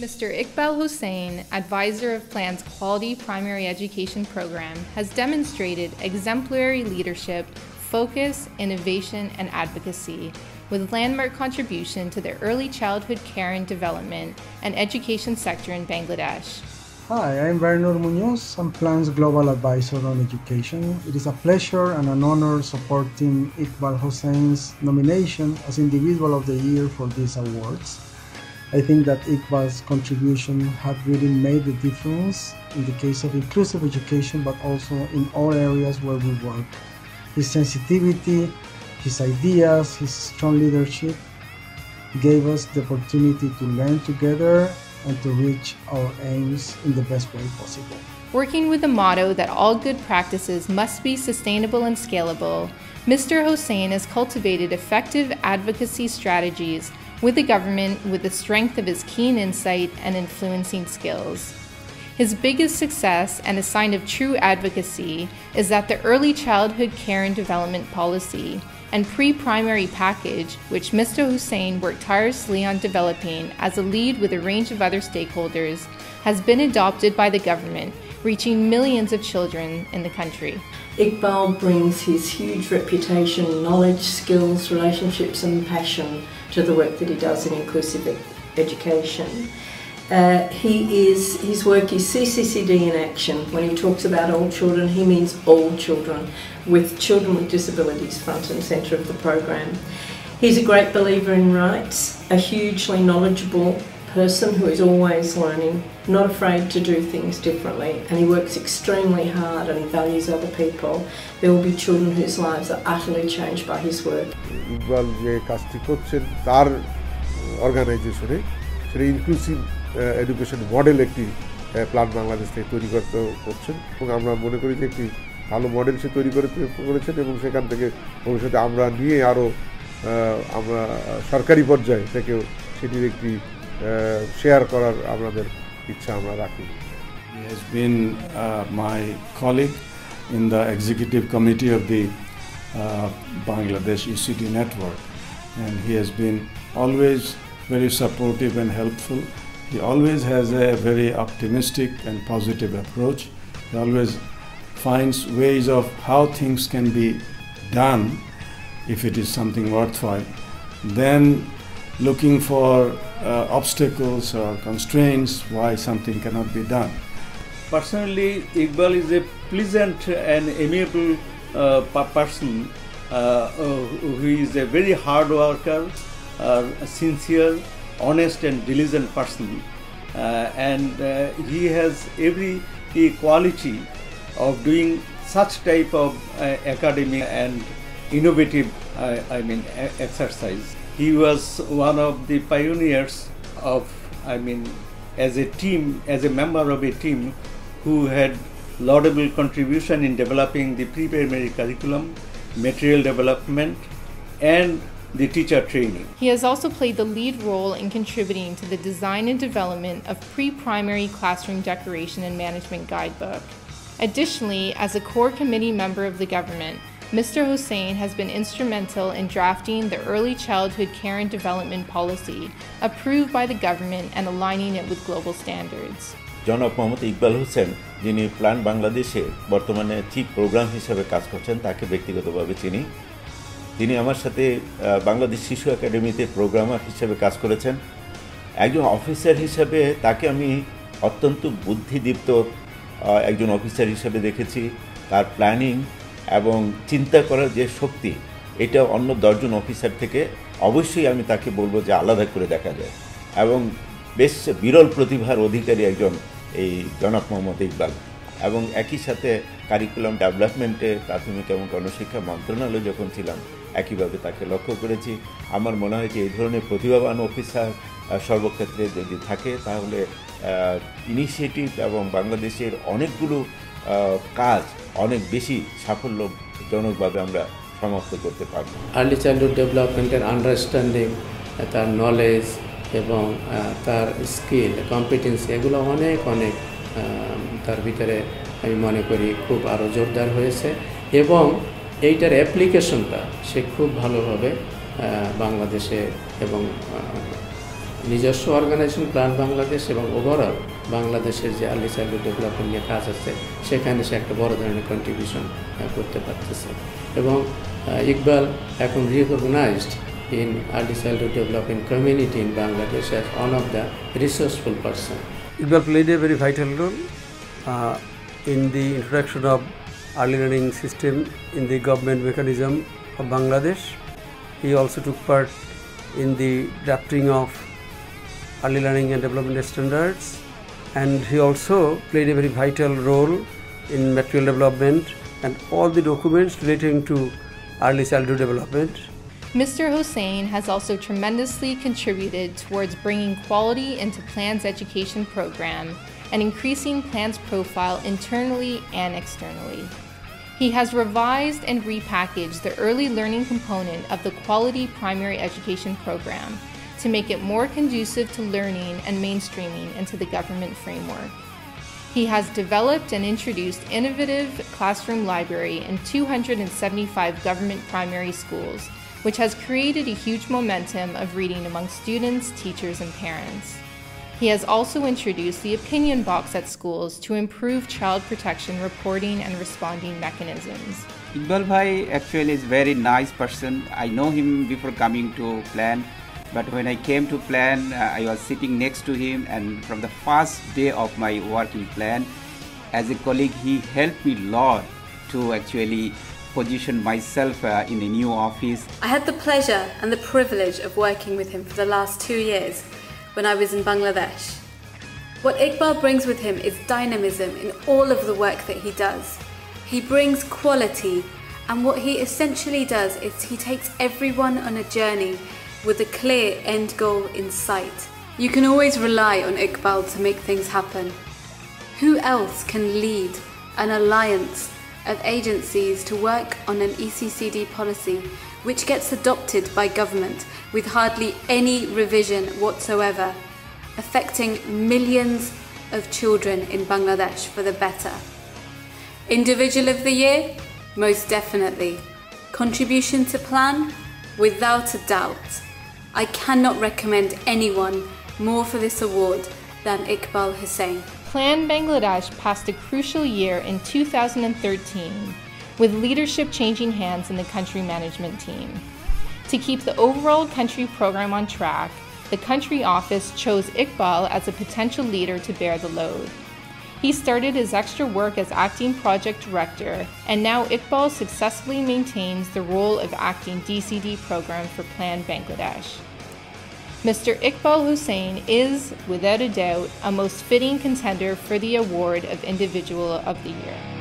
Mr. Iqbal Hossain, advisor of Plan's Quality Primary Education Program, has demonstrated exemplary leadership, focus, innovation, and advocacy with landmark contribution to the early childhood care and development and education sector in Bangladesh. Hi, I'm Bernard Munoz. I'm Plan's Global Advisor on Education. It is a pleasure and an honor supporting Iqbal Hossain's nomination as Individual of the Year for these awards. I think that Iqbal's contribution had really made a difference in the case of inclusive education, but also in all areas where we work. His sensitivity, his ideas, his strong leadership gave us the opportunity to learn together and to reach our aims in the best way possible. Working with the motto that all good practices must be sustainable and scalable, Mr. Hossain has cultivated effective advocacy strategies with the government with the strength of his keen insight and influencing skills. His biggest success and a sign of true advocacy is that the Early Childhood Care and Development Policy and pre primary package, which Mr. Hossain worked tirelessly on developing as a lead with a range of other stakeholders, has been adopted by the government, reaching millions of children in the country. Iqbal brings his huge reputation, knowledge, skills, relationships, and passion to the work that he does in inclusive education. Uh, he is his work is CCCD in action. When he talks about all children, he means all children, with children with disabilities front and centre of the program. He's a great believer in rights, a hugely knowledgeable person who is always learning, not afraid to do things differently, and he works extremely hard and values other people. There will be children whose lives are utterly changed by his work. Education model একটি plan Bangladesh থেকে তৈরি করতে করছেন এবং আমরা মনে করি যে একটি ভালো মডেল সে তৈরি করে করেছেন এবং সেখান থেকে ভবিষ্যতে আমরা নিয়ে আরও আমরা সরকারি পর্যায়ে থেকেও সেটির একটি শেয়ার করার আমাদের ইচ্ছা আমরা রাখি He has been uh, my colleague in the executive committee of the uh, Bangladesh ECD network, and he has been always very supportive and helpful. He always has a very optimistic and positive approach. He always finds ways of how things can be done if it is something worthwhile. Then looking for uh, obstacles or constraints why something cannot be done. Personally, Iqbal is a pleasant and amiable uh, person uh, who is a very hard worker, sincere, honest, and diligent person. Uh, and uh, he has every quality of doing such type of uh, academic and innovative, I mean, exercise he was one of the pioneers of, I mean, as a team, as a member of a team who had laudable contribution in developing the pre-primary curriculum, material development, and the teacher training. He has also played the lead role in contributing to the design and development of pre-primary classroom decoration and management guidebook. Additionally, as a core committee member of the government, Mr. Hossain has been instrumental in drafting the Early Childhood Care and Development Policy, approved by the government and aligning it with global standards. জনাব মোহাম্মদ ইকবাল হোসেন যিনি plan বাংলাদেশে বর্তমানে chief programme হিসেবে কাজ করছেন তাকে ব্যক্তিগতভাবে চিনি তিনি আমার সাথে বাংলাদেশ শিশু একাডেমিতে প্রোগ্রামার হিসেবে কাজ করেছেন একজন অফিসার হিসেবে তাকে আমি অত্যন্ত বুদ্ধিদীপ্ত একজন অফিসার হিসেবে দেখেছি তার প্ল্যানিং এবং চিন্তা করার যে শক্তি, এটা অন্য দশজন অফিসার থেকে অবশ্যই আমি তাকে বলব যে আলাদা করে দেখা যায়। এবং বেশ বিরল প্রতিভার অধিকারী একজন এই জনাব মোহাম্মদ ইকবাল। এবং একই সাথে কারিকুলাম ডেভেলপমেন্টে প্রাথমিক এবং গণশিক্ষা মন্ত্রণালয় যখন ছিলাম, একইভাবে তাকে লক্ষ্য করেছি। আমার মনে হয় যে এই ধরনের প্রতিভাবান অফিসার সর্বক্ষেত্রে যদি থাকে, তাহলে ইনিশিয়েটিভ এবং বাংলাদেশের অনেকগুলো কাজ অনেক বেশি সাফল্যজনকভাবে আমরা সমাপ্ত করতে পারব। আর্লি চাইল্ডহুড ডেভেলপমেন্টের আন্ডারস্ট্যান্ডিং তার নলেজ এবং তার স্কিল কম্পিটেন্সি এগুলো অনেক অনেক তার ভিতরে আমি মনে করি খুব আরও জোরদার হয়েছে। এবং এইটার অ্যাপ্লিকেশনটা সে খুব ভালোভাবে বাংলাদেশে এবং নিজস্ব অর্গানাইজেশন প্ল্যান বাংলাদেশ এবং ওভারঅল বাংলাদেশের যে আর্লি চাইল্ড ডেভেলপমেন্ট নিয়ে কাজ আছে, সেখানে সে একটা বড় ধরনের কন্ট্রিবিউশন করতে পারতেছে। এবং ইকবাল এখন recognised in early childhood development community in Bangladesh as one of the resourceful person Iqbal played a very vital role in the introduction of early learning system in the government mechanism of Bangladesh he also took part in the drafting of early learning and development standards and he also played a very vital role in material development and all the documents relating to early childhood development. Mr. Hossain has also tremendously contributed towards bringing quality into PLAN's education program and increasing PLAN's profile internally and externally. He has revised and repackaged the early learning component of the quality primary education program to make it more conducive to learning and mainstreaming into the government framework. He has developed and introduced innovative classroom library in 275 government primary schools, which has created a huge momentum of reading among students, teachers, and parents. He has also introduced the opinion box at schools to improve child protection reporting and responding mechanisms. Iqbal Bhai actually is very nice person. I know him before coming to Plan, but when I came to Plan, uh, I was sitting next to him, and from the first day of my working Plan, as a colleague, he helped me a lot to actually position myself uh, in a new office. I had the pleasure and the privilege of working with him for the last two years when I was in Bangladesh. What Iqbal brings with him is dynamism in all of the work that he does. He brings quality, and what he essentially does is he takes everyone on a journey with a clear end goal in sight. You can always rely on Iqbal to make things happen. Who else can lead an alliance of agencies to work on an ECCD policy which gets adopted by government with hardly any revision whatsoever, affecting millions of children in Bangladesh for the better. Individual of the Year? Most definitely. Contribution to plan? Without a doubt. I cannot recommend anyone more for this award than Iqbal Hossain. Plan Bangladesh passed a crucial year in 2013 with leadership changing hands in the country management team. To keep the overall country program on track, the country office chose Iqbal as a potential leader to bear the load. He started his extra work as acting project director, and now Iqbal successfully maintains the role of acting DCD program for Plan Bangladesh. Mr. Iqbal Hossain is, without a doubt, a most fitting contender for the award of Individual of the Year.